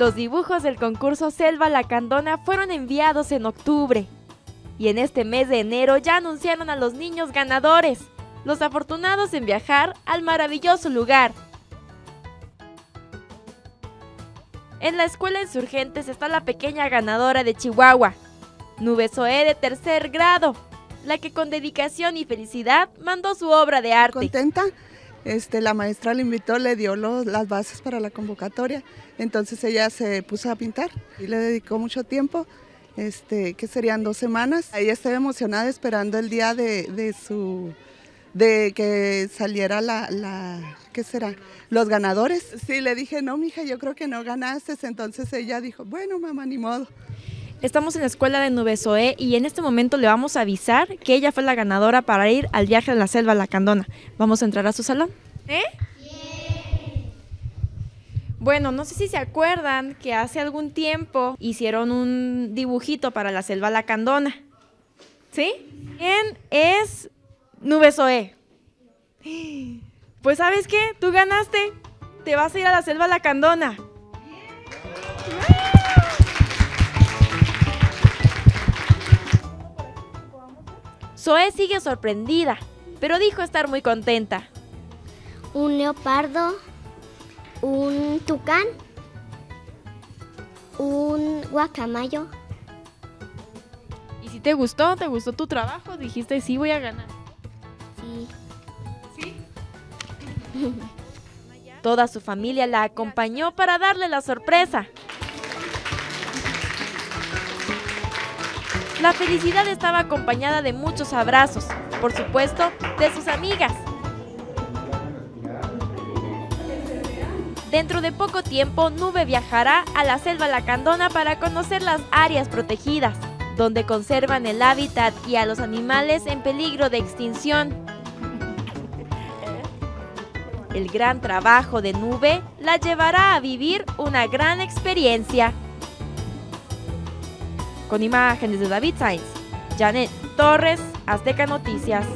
Los dibujos del concurso Selva Lacandona fueron enviados en octubre. Y en este mes de enero ya anunciaron a los niños ganadores, los afortunados en viajar al maravilloso lugar. En la escuela Insurgentes está la pequeña ganadora de Chihuahua, Nube Zoé de tercer grado, la que con dedicación y felicidad mandó su obra de arte. Contenta, este, la maestra le invitó, le dio las bases para la convocatoria, entonces ella se puso a pintar y le dedicó mucho tiempo, este, que serían dos semanas. Ella estaba emocionada esperando el día de, su de que saliera la, la, ¿qué será? Los ganadores. Sí, le dije, no, mija, yo creo que no ganaste. Entonces ella dijo, bueno, mamá, ni modo. Estamos en la escuela de Nubesoe y en este momento le vamos a avisar que ella fue la ganadora para ir al viaje a la selva Lacandona. ¿Vamos a entrar a su salón? ¿Eh? Bueno, no sé si se acuerdan que hace algún tiempo hicieron un dibujito para la selva Lacandona. ¿Sí? ¿Quién es Nubesoe? Pues sabes qué, tú ganaste. Te vas a ir a la selva Lacandona. Zoe sigue sorprendida, pero dijo estar muy contenta. Un leopardo, un tucán, un guacamayo. ¿Y si te gustó? ¿Te gustó tu trabajo? Dijiste, sí, voy a ganar. Sí. ¿Sí? Toda su familia la acompañó para darle la sorpresa. La felicidad estaba acompañada de muchos abrazos, por supuesto, de sus amigas. Dentro de poco tiempo, Nube viajará a la selva lacandona para conocer las áreas protegidas, donde conservan el hábitat y a los animales en peligro de extinción. El gran trabajo de Nube la llevará a vivir una gran experiencia con imágenes de David Sainz, Janet Torres, Azteca Noticias.